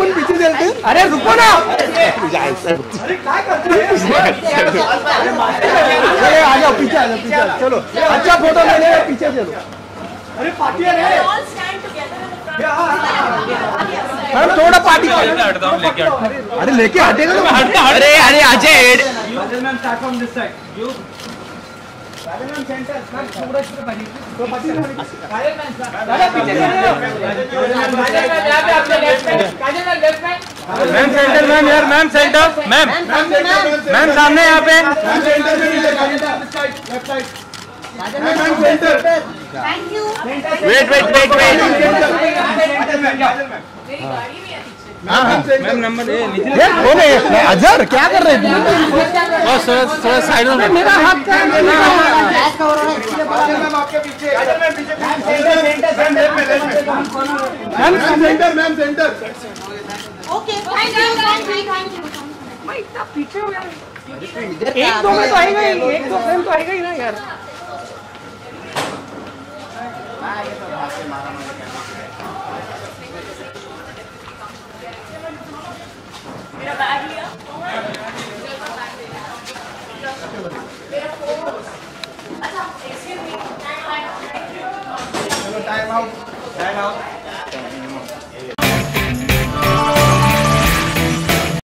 पण पीछे चलते अरे रुको ना। अरे आ जाओ पीछे आ जाओ पीछे आ जाओ। चलो अच्छा फ़ोटो लेने पीछे चलो stand together in the front. Madam थोड़ा पार्टी अरे लेके हटेगा तो अरे अरे अजय। मैम सेंटर मैम यार मैम सेंटर मैम मैम सामने यहाँ पे। वेट वेट वेट वेट है। मैम नंबर है अजहर क्या कर रहे हैं बस थोड़ा थोड़ा साइड में। मेरा हाथ क्या ma'am centre ma'am centre Okay, thank you, thank you, thank you. एक दो में तो आएगा ही एक दो फ्रेम तो आएगा ही ना यार। मेरा बैग लिया अच्छा excuse me time out time out